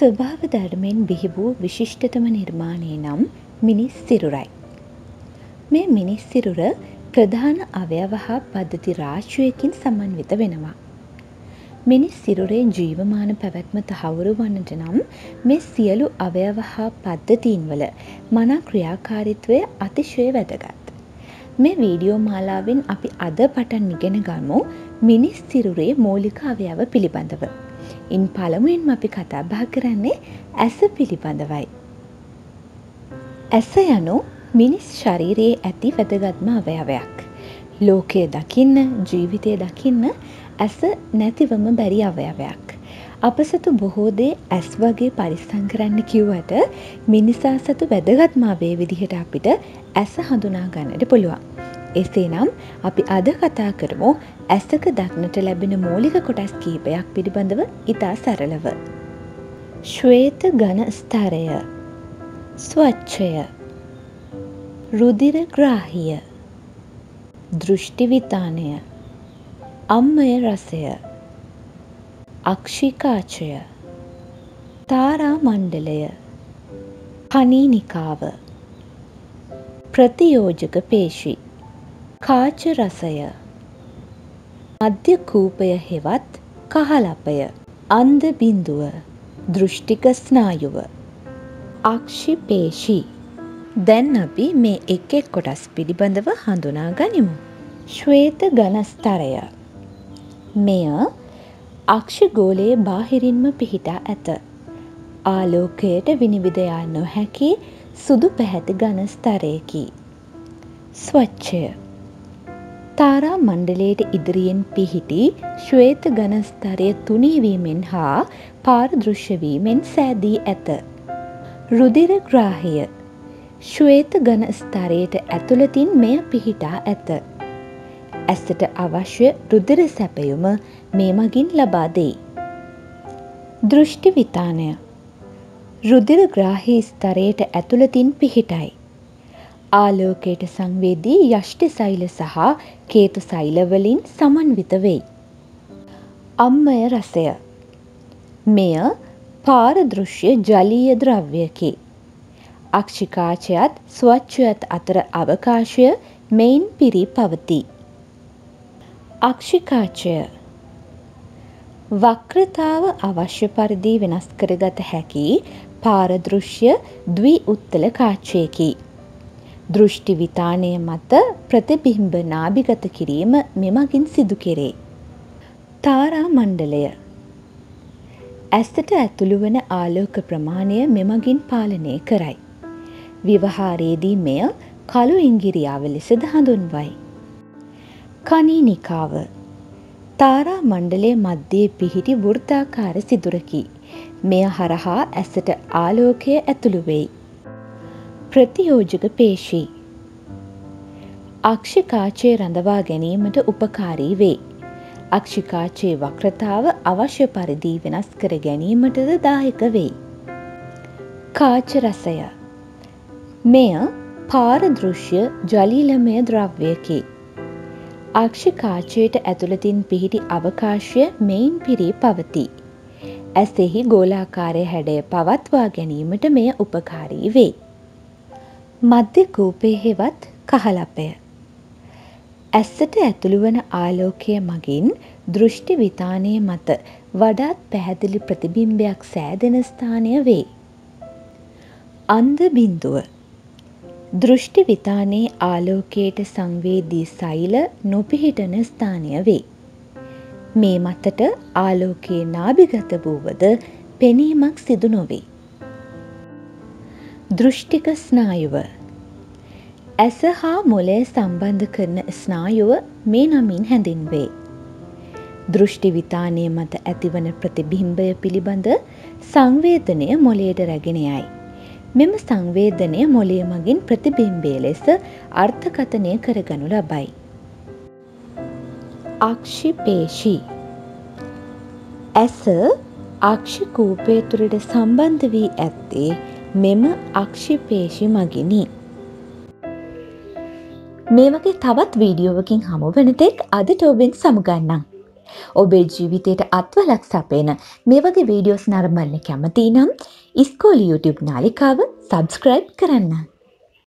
ස්වභාව ධර්මයෙන් බිහි වූ විශිෂ්ටතම නිර්මාණය නම් මිනිස් සිරුරයි. මේ මිනිස් සිරුර ප්‍රධාන අවයව හා පද්ධති රාශියකින් සමන්විත වෙනවා. මිනිස් සිරුරේ ජීවමාන පැවැත්ම තහවුරු වන්නට නම් මේ සියලු අවයව හා පද්ධතීන් වල මනා ක්‍රියාකාරීත්වය අතිශය වැදගත්. මේ වීඩියෝ මාලාවෙන් අපි අද පටන් ඉගෙන ගමු මිනිස් සිරුරේ මූලික අවයව පිළිබඳව. ඉන් පළමුවෙන්ම අපි කතා බහ කරන්නේ ඇස පිළිබඳවයි. ඇස යනු මිනිස් ශරීරයේ ඇති වැදගත්ම අවයවයක්. ලෝකය දකින්න ජීවිතය දකින්න ඇස නැතිවම බැරි අවයවයක්. අප සතු බොහෝ දේ ඇස් වගේ පරිස්සම් කරන්න කිව්වට මිනිසා සතු වැදගත්ම අවය විදිහට අපිට ඇස හඳුනා ගන්නට පුළුවන්. එසේ නම් අපි අද කතා කරමු ඇසක දක්නට ලැබෙන මූලික කොටස් කීපයක් පිළිබඳව ඉතා සරලව. ශ්වේත ගන ස්තරය. ස්වච්ඡය. රුදිරග්‍රාහිය දෘෂ්ටිවිතානය අම්මය රසය. අක්ෂිකාචය තාරා මණ්ඩලය. කනීනිකාව ප්‍රතියෝජක පේශි. කාච රසය. මධ්‍ය කූපය හෙවත් කහලපය. අන්ද බින්දුව දෘෂ්ටික ස්නායුව. අක්ෂිපේශී දැන් අපි මේ එක් එක් කොටස් පිළිබඳව හඳුනා ගනිමු. ශ්වේත ගනස්තරය මෙය අක්ෂගෝලයේ බාහිරින්ම පිහිටා ඇත. ආලෝකයට විනිවිදයා නොහැකි සුදු පැහැති ගනස්තරයකි. ස්වච්ඡය. තාරා මණ්ඩලයට ඉදිරියෙන් පිහිටි ශ්වේත ගනස්තරය තුනීවීමෙන් හා පාරදෘශ්‍යවීමෙන් සෑදී ඇත. රුදිරග්‍රාහය ශ්වේත ගන ස්තරයට ඇතුළතින් මෙය පිහිටා ඇත. ඇසට අවශ්‍ය රුදිර සැපයුම මේ මගින් ලබා දෙයි. දෘෂ්ටි විතානය රුදිරග්‍රාහී ස්තරයට ඇතුළතින් පිහිටයි. ආලෝකයට සංවේදී යෂ්ටි සෛල සහ කේතු සෛලවලින් සමන්විත වෙයි. අම්මය රසය මෙය පාරදෘශ්‍ය ජලීය ද්‍රව්‍යකි. අක්ෂිකාචයත් ස්වච්ඡයත් අතර අවකාශය මෙයින් පිරී පවති. අක්ෂිකාචය වක්‍රතාව අවශ්‍ය පරිදි වෙනස් කරගත හැකි පාරදෘශ්‍ය ද්වි උත්තල කාචයකි. දෘෂ්ටි විතානය මත ප්‍රතිබිම්බ නාභිගත කිරීම මෙමගින් සිදු කෙරේ. තාරා මණ්ඩලය ඇසට ඇතුළු වන ආලෝක ප්‍රමාණය මෙමගින් පාලනය කරයි. ව්‍යවහාරයේදී මෙය කළු ඉංගිරියාව ලෙසද හඳුන්වයි. කනීනිකාව තාරා මණ්ඩලය මධ්‍යයේ පිහිටි වෘත්තාකාර සිදුරකි. මෙය හරහා ඇසට ආලෝකය ඇතුළු වෙයි. ප්‍රතියෝජක පේශී අක්ෂිකාචය රඳවා ගැනීමට උපකාරී වේ. අක්ෂිකාචයේ වක්‍රතාව අවශ්‍ය පරිදි වෙනස් කර ගැනීමටද දායක වෙයි. කාච රසය මෙය පාරදෘශ්‍ය ජලීලමය ද්‍රව්‍යයකි. අක්ෂිකාචයට ඇතුළතින් පිහිටි අවකාශය මෙයින් පිරී පවති. ඇසෙහි ගෝලාකාරය හැඩය පවත්වා ගැනීමට මෙය උපකාරී වේ. මධ්‍ය කූපය හෙවත් කහලපය. ඇස්සට ඇතුළු වන ආලෝකය මගින් දෘෂ්ටි විතානය මත වඩාත් පැහැදිලි ප්‍රතිබිම්බයක් සෑදෙන ස්ථානය වේ. අන්ද බින්දුව දෘෂ්ටි විතානයේ ආලෝකයට සංවේදී සෛල නොපිහිටන ස්ථානය වේ. මේ මතට ආලෝකයේ නාභිගත වූවද පෙනීමක් සිදු නොවේ. දෘෂ්ටික ස්නායුව ඇස හා මොලය සම්බන්ධ කරන ස්නායුව මේ නමින් හැඳින්වේ. දෘෂ්ටි විතානය මත ඇතිවන ප්‍රතිබිම්බය පිළිබඳ සංවේදනය මොලයට රැගෙනයයි. මෙම සංවේදනය මොලය මගින් ප්‍රතිබිම්බය ලෙස අර්ථකථනය කරගනු ලබයි. අක්ෂිපේශී ඇස අක්ෂිකූපය තුළට සම්බන්ධ වී ඇත්තේ මෙම අක්ෂිපේශි මගිනි. මේ වගේ තවත් වීඩියෝවකින් හමුවනතෙක් අදට ඔබෙන් සමුගන්නම්. ඔබේ ජීවිතයට අත්වලක් සපේන මේ වගේ වීඩියෝස් නරඹන්න කැමති නම් ඉස්කෝල YouTube නාලිකාව සබස්ක්‍රයිබ් කරන්න.